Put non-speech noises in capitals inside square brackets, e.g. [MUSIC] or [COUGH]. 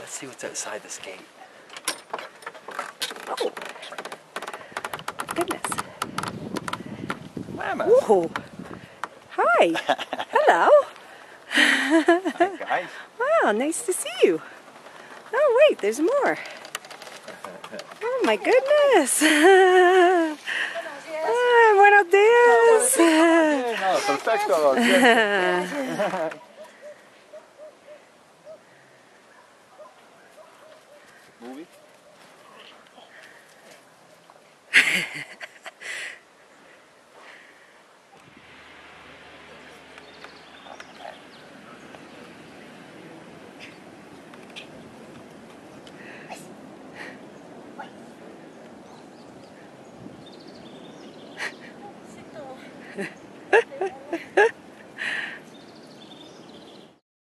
Let's see what's outside this gate. Oh. Goodness. Mama. Whoa. Hi. [LAUGHS] Hello. [LAUGHS] Hi, guys. Wow, nice to see you. Oh, wait, there's more. Oh, my goodness. [LAUGHS] Ah, buenos días. No, perfecto. Movie? Ha ha ha.